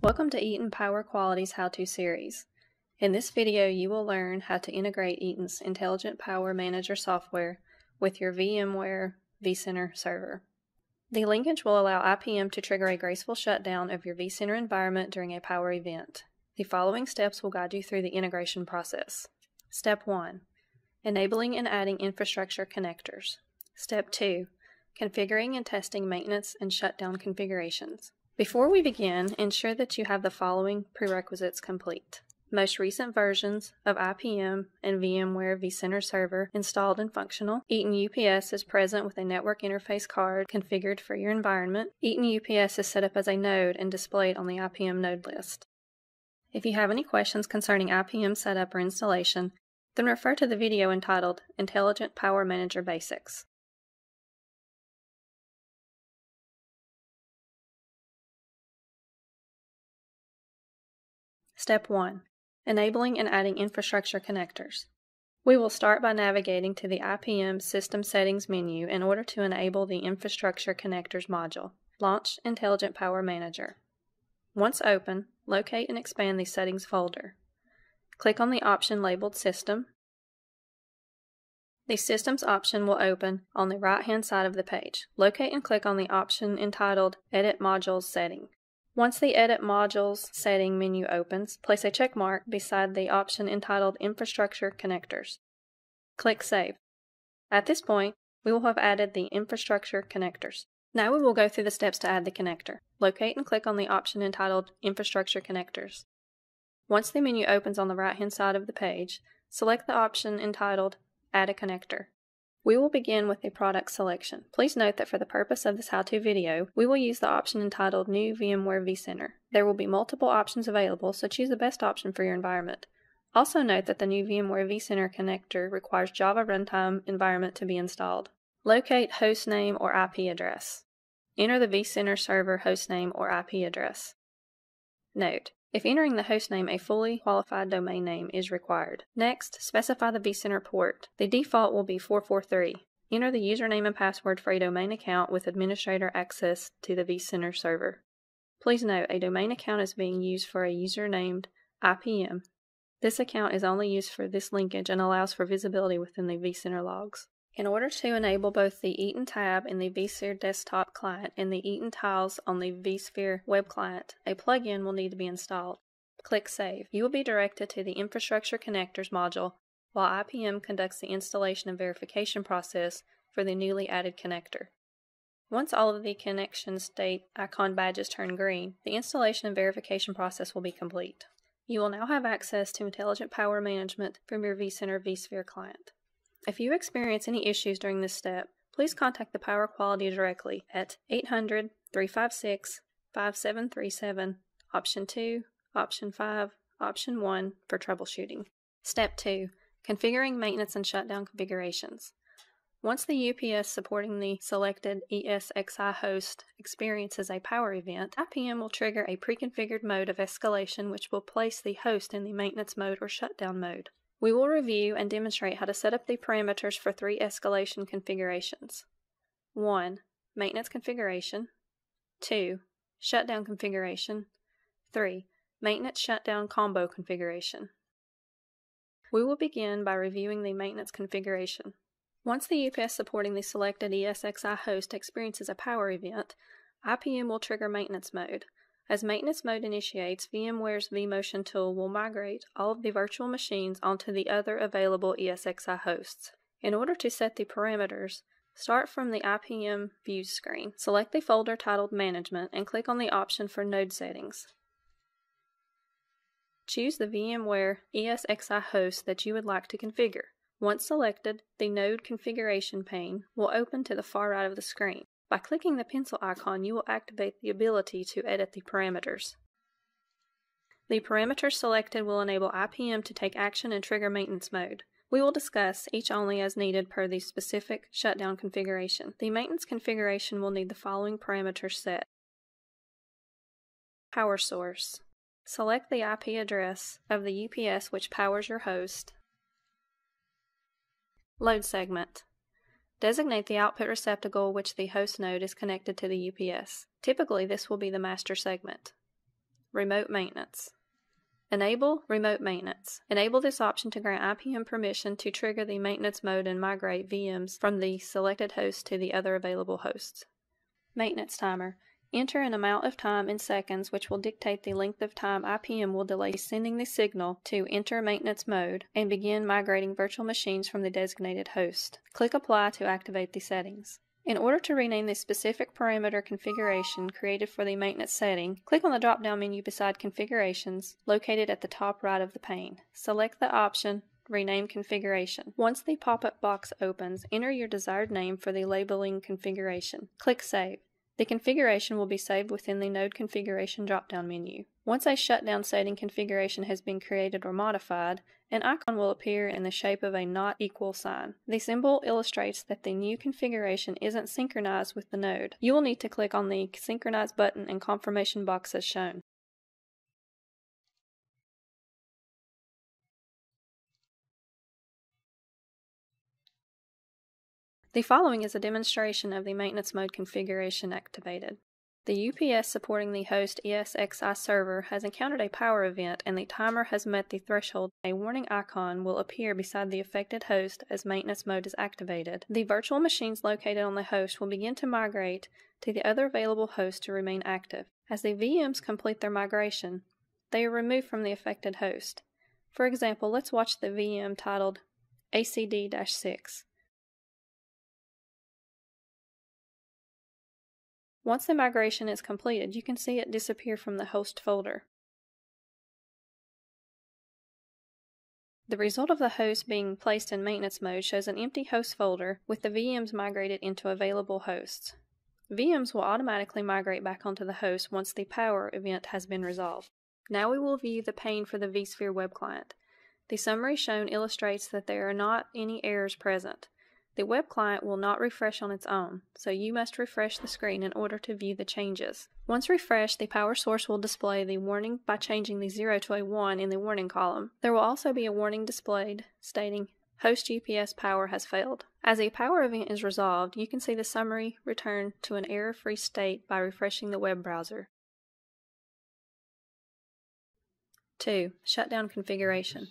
Welcome to Eaton Power Quality's How-To series. In this video, you will learn how to integrate Eaton's Intelligent Power Manager software with your VMware vCenter server. The linkage will allow IPM to trigger a graceful shutdown of your vCenter environment during a power event. The following steps will guide you through the integration process. Step 1. Enabling and adding infrastructure connectors. Step 2. Configuring and testing maintenance and shutdown configurations. Before we begin, ensure that you have the following prerequisites complete most recent versions of IPM and VMware vCenter Server installed and functional. Eaton UPS is present with a network interface card configured for your environment. Eaton UPS is set up as a node and displayed on the IPM node list. If you have any questions concerning IPM setup or installation, then refer to the video entitled Intelligent Power Manager Basics. Step 1 enabling and adding infrastructure connectors. We will start by navigating to the IPM System Settings menu in order to enable the Infrastructure Connectors module. Launch Intelligent Power Manager. Once open, locate and expand the Settings folder. Click on the option labeled System. The Systems option will open on the right-hand side of the page. Locate and click on the option entitled Edit Modules Setting. Once the Edit Modules setting menu opens, place a check mark beside the option entitled Infrastructure Connectors. Click Save. At this point, we will have added the infrastructure connectors. Now we will go through the steps to add the connector. Locate and click on the option entitled Infrastructure Connectors. Once the menu opens on the right-hand side of the page, select the option entitled Add a Connector. We will begin with a product selection. Please note that for the purpose of this how-to video, we will use the option entitled New VMware vCenter. There will be multiple options available, so choose the best option for your environment. Also note that the new VMware vCenter connector requires Java Runtime environment to be installed. Locate hostname or IP address. Enter the vCenter server hostname or IP address. Note, if entering the hostname, a fully qualified domain name is required. Next, specify the vCenter port. The default will be 443. Enter the username and password for a domain account with administrator access to the vCenter server. Please note, a domain account is being used for a user named IPM. This account is only used for this linkage and allows for visibility within the vCenter logs. In order to enable both the Eaton tab in the vSphere desktop client and the Eaton tiles on the vSphere web client, a plugin will need to be installed. Click Save. You will be directed to the Infrastructure Connectors module while IPM conducts the installation and verification process for the newly added connector. Once all of the connection state icon badges turn green, the installation and verification process will be complete. You will now have access to intelligent power management from your vCenter vSphere client. If you experience any issues during this step, please contact the Power Quality directly at 800 356 5737, option 2, option 5, option 1 for troubleshooting. Step 2 Configuring maintenance and shutdown configurations. Once the UPS supporting the selected ESXi host experiences a power event, IPM will trigger a pre-configured mode of escalation which will place the host in the maintenance mode or shutdown mode. We will review and demonstrate how to set up the parameters for three escalation configurations. 1. Maintenance configuration. 2. Shutdown configuration. 3. Maintenance shutdown combo configuration. We will begin by reviewing the maintenance configuration. Once the UPS supporting the selected ESXi host experiences a power event, IPM will trigger maintenance mode. As maintenance mode initiates, VMware's vMotion tool will migrate all of the virtual machines onto the other available ESXi hosts. In order to set the parameters, start from the IPM Views screen. Select the folder titled Management and click on the option for Node Settings. Choose the VMware ESXi host that you would like to configure. Once selected, the Node Configuration pane will open to the far right of the screen. By clicking the pencil icon, you will activate the ability to edit the parameters. The parameters selected will enable IPM to take action and trigger maintenance mode. We will discuss each only as needed per the specific shutdown configuration. The maintenance configuration will need the following parameters set. Power source. Select the IP address of the UPS which powers your host. Load segment. Designate the output receptacle which the host node is connected to the UPS. Typically, this will be the master segment. Remote maintenance. Enable remote maintenance. Enable this option to grant IPM permission to trigger the maintenance mode and migrate VMs from the selected host to the other available hosts. Maintenance timer. Enter an amount of time in seconds which will dictate the length of time IPM will delay sending the signal to enter maintenance mode and begin migrating virtual machines from the designated host. Click Apply to activate the settings. In order to rename the specific parameter configuration created for the maintenance setting, click on the drop-down menu beside Configurations, located at the top right of the pane. Select the option Rename Configuration. Once the pop-up box opens, enter your desired name for the labeling configuration. Click Save. The configuration will be saved within the Node Configuration drop-down menu. Once a shutdown setting configuration has been created or modified, an icon will appear in the shape of a not equal sign. The symbol illustrates that the new configuration isn't synchronized with the node. You will need to click on the Synchronize button and confirmation box as shown. The following is a demonstration of the maintenance mode configuration activated. The UPS supporting the host ESXi server has encountered a power event and the timer has met the threshold. A warning icon will appear beside the affected host as maintenance mode is activated. The virtual machines located on the host will begin to migrate to the other available host to remain active. As the VMs complete their migration, they are removed from the affected host. For example, let's watch the VM titled ACD-6. Once the migration is completed, you can see it disappear from the host folder. The result of the host being placed in maintenance mode shows an empty host folder with the VMs migrated into available hosts. VMs will automatically migrate back onto the host once the power event has been resolved. Now we will view the pane for the vSphere web client. The summary shown illustrates that there are not any errors present. The web client will not refresh on its own, so you must refresh the screen in order to view the changes. Once refreshed, the power source will display the warning by changing the 0 to a 1 in the warning column. There will also be a warning displayed stating host UPS power has failed. As a power event is resolved, you can see the summary return to an error-free state by refreshing the web browser. 2. Shutdown configuration.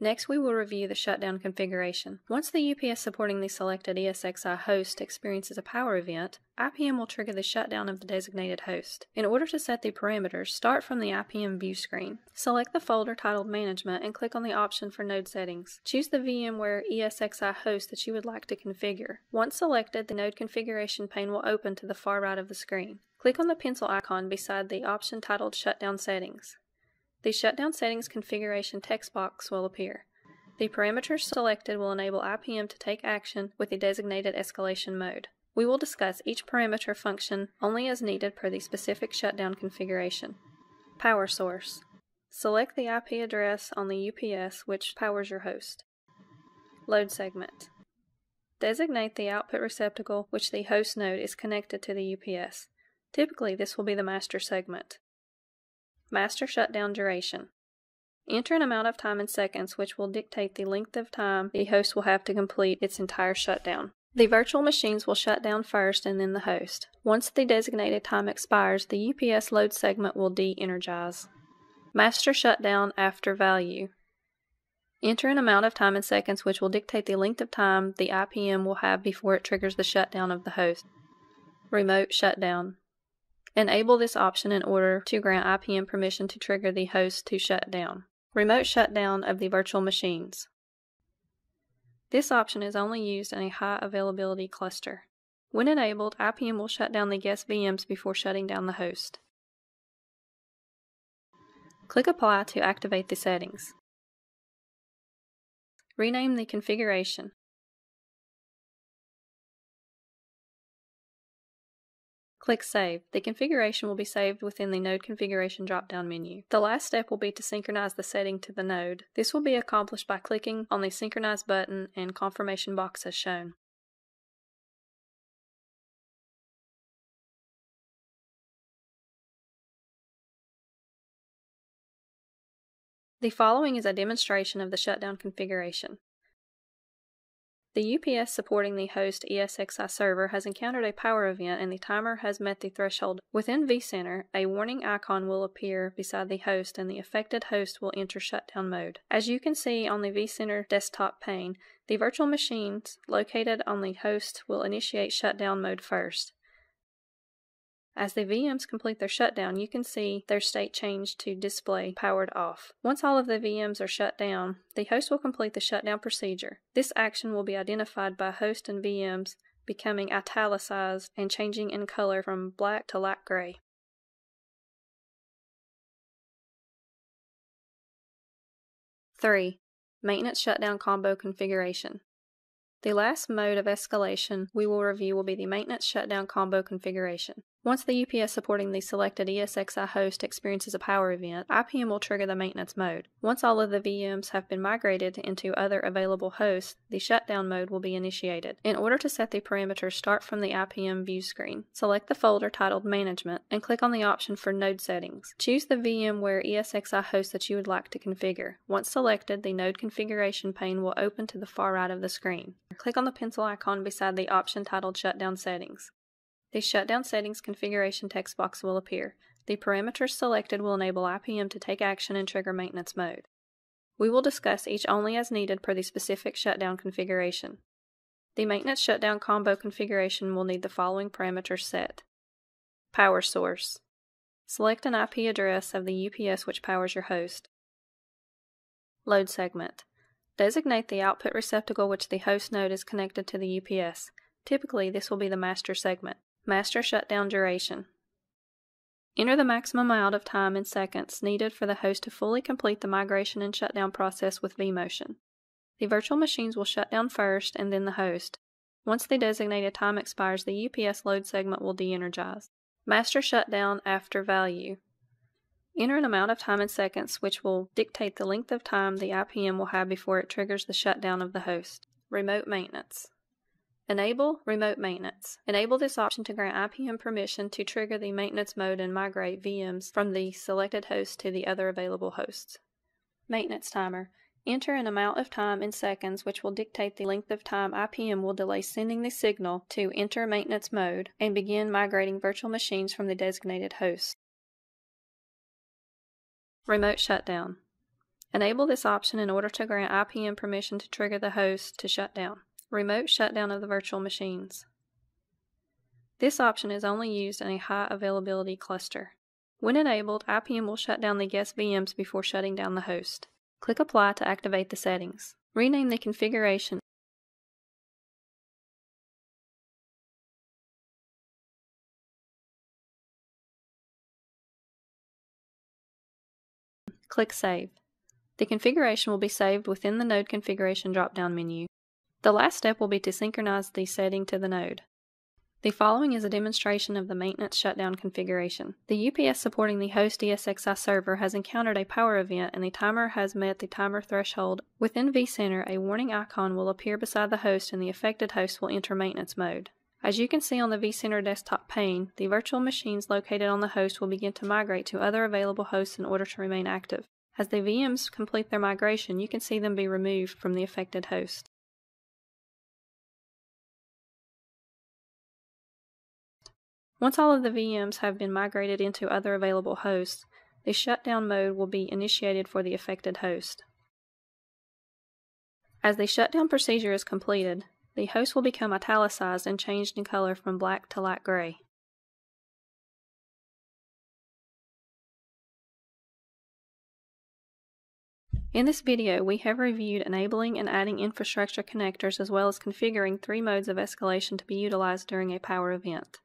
Next, we will review the shutdown configuration. Once the UPS supporting the selected ESXi host experiences a power event, IPM will trigger the shutdown of the designated host. In order to set the parameters, start from the IPM view screen. Select the folder titled Management and click on the option for node settings. Choose the VMware ESXi host that you would like to configure. Once selected, the node configuration pane will open to the far right of the screen. Click on the pencil icon beside the option titled Shutdown Settings. The Shutdown Settings configuration text box will appear. The parameters selected will enable IPM to take action with the designated escalation mode. We will discuss each parameter function only as needed per the specific shutdown configuration. Power source. Select the IP address on the UPS which powers your host. Load segment. Designate the output receptacle which the host node is connected to the UPS. Typically, this will be the master segment. Master shutdown duration. Enter an amount of time in seconds which will dictate the length of time the host will have to complete its entire shutdown. The virtual machines will shut down first and then the host. Once the designated time expires, the UPS load segment will de-energize. Master shutdown after value. Enter an amount of time in seconds which will dictate the length of time the IPM will have before it triggers the shutdown of the host. Remote shutdown. Enable this option in order to grant IPM permission to trigger the host to shut down. Remote shutdown of the virtual machines. This option is only used in a high availability cluster. When enabled, IPM will shut down the guest VMs before shutting down the host. Click Apply to activate the settings. Rename the configuration. Click Save. The configuration will be saved within the Node Configuration drop-down menu. The last step will be to synchronize the setting to the node. This will be accomplished by clicking on the Synchronize button and confirmation box as shown. The following is a demonstration of the shutdown configuration. The UPS supporting the host ESXi server has encountered a power event and the timer has met the threshold. Within vCenter, a warning icon will appear beside the host and the affected host will enter shutdown mode. As you can see on the vCenter desktop pane, the virtual machines located on the host will initiate shutdown mode first. As the VMs complete their shutdown, you can see their state change to display powered off. Once all of the VMs are shut down, the host will complete the shutdown procedure. This action will be identified by host and VMs becoming italicized and changing in color from black to light gray. Three, maintenance shutdown combo configuration. The last mode of escalation we will review will be the maintenance shutdown combo configuration. Once the UPS supporting the selected ESXi host experiences a power event, IPM will trigger the maintenance mode. Once all of the VMs have been migrated into other available hosts, the shutdown mode will be initiated. In order to set the parameters, start from the IPM view screen. Select the folder titled Management and click on the option for Node Settings. Choose the VMware ESXi host that you would like to configure. Once selected, the node configuration pane will open to the far right of the screen. Click on the pencil icon beside the option titled Shutdown Settings. The Shutdown Settings configuration text box will appear. The parameters selected will enable IPM to take action and trigger maintenance mode. We will discuss each only as needed per the specific shutdown configuration. The maintenance shutdown combo configuration will need the following parameters set. Power source. Select an IP address of the UPS which powers your host. Load segment. Designate the output receptacle which the host node is connected to the UPS. Typically, this will be the master segment. Master shutdown duration. Enter the maximum amount of time in seconds needed for the host to fully complete the migration and shutdown process with vMotion. The virtual machines will shut down first and then the host. Once the designated time expires, the UPS load segment will de-energize. Master shutdown after value. Enter an amount of time in seconds which will dictate the length of time the IPM will have before it triggers the shutdown of the host. Remote maintenance. Enable remote maintenance. Enable this option to grant IPM permission to trigger the maintenance mode and migrate VMs from the selected host to the other available hosts. Maintenance timer. Enter an amount of time in seconds which will dictate the length of time IPM will delay sending the signal to enter maintenance mode and begin migrating virtual machines from the designated host. Remote shutdown. Enable this option in order to grant IPM permission to trigger the host to shut down. Remote shutdown of the virtual machines. This option is only used in a high availability cluster. When enabled, IPM will shut down the guest VMs before shutting down the host. Click Apply to activate the settings. Rename the configuration Click Save. The configuration will be saved within the Node Configuration drop-down menu. The last step will be to synchronize the setting to the node. The following is a demonstration of the maintenance shutdown configuration. The UPS supporting the host ESXi server has encountered a power event and the timer has met the timer threshold. Within vCenter, a warning icon will appear beside the host and the affected host will enter maintenance mode. As you can see on the vCenter desktop pane, the virtual machines located on the host will begin to migrate to other available hosts in order to remain active. As the VMs complete their migration, you can see them be removed from the affected host. Once all of the VMs have been migrated into other available hosts, the shutdown mode will be initiated for the affected host. As the shutdown procedure is completed, the host will become italicized and changed in color from black to light gray. In this video, we have reviewed enabling and adding infrastructure connectors as well as configuring three modes of escalation to be utilized during a power event.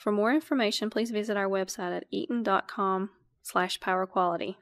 For more information, please visit our website at eaton.com slash power quality.